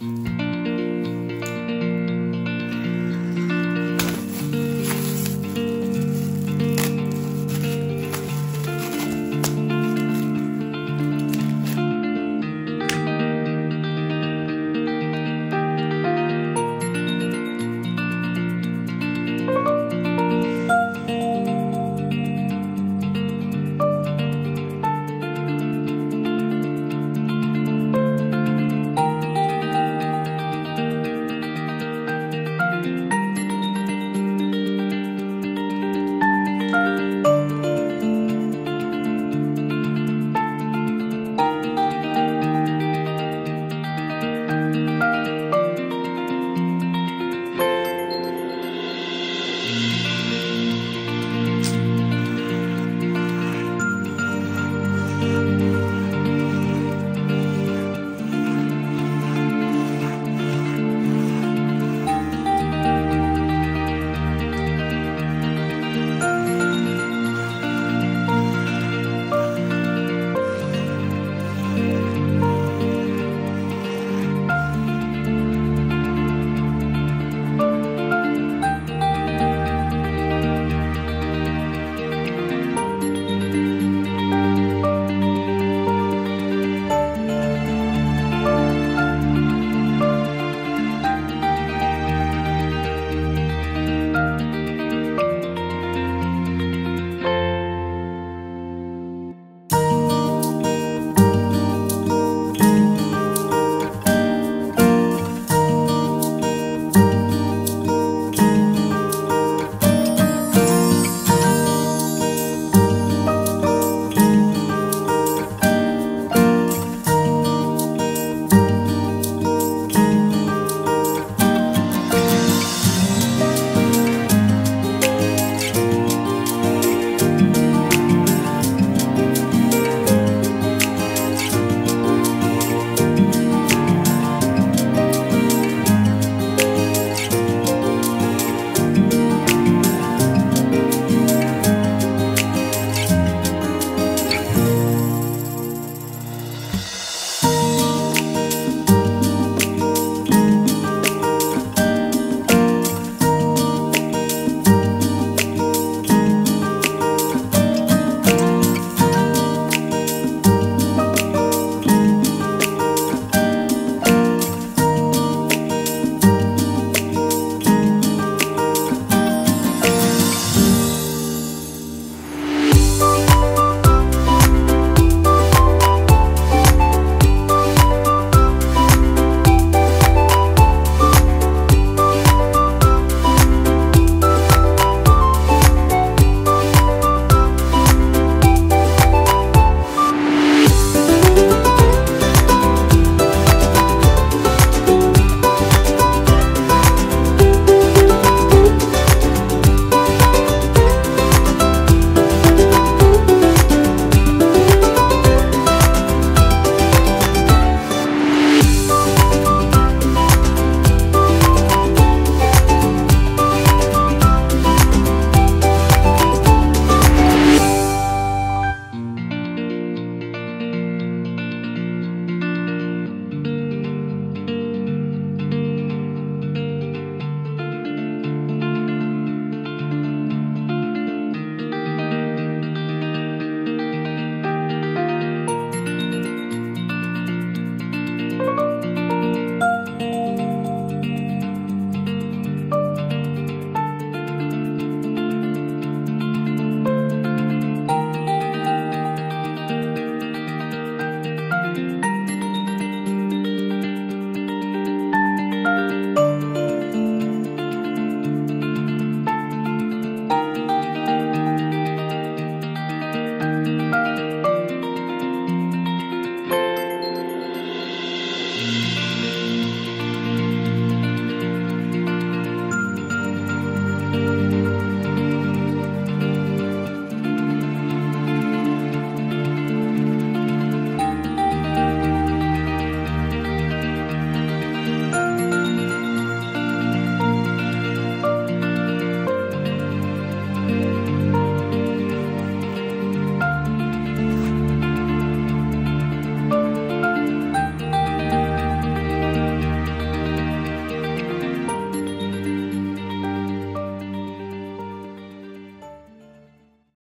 Bye.